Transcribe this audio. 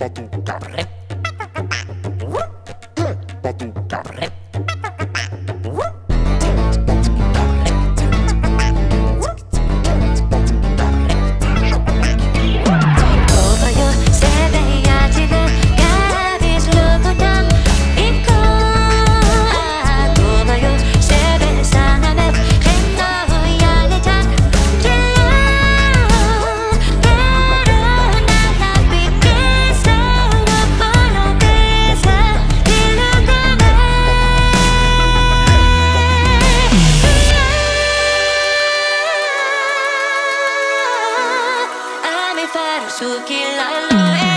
Batucar. xua kia lại lại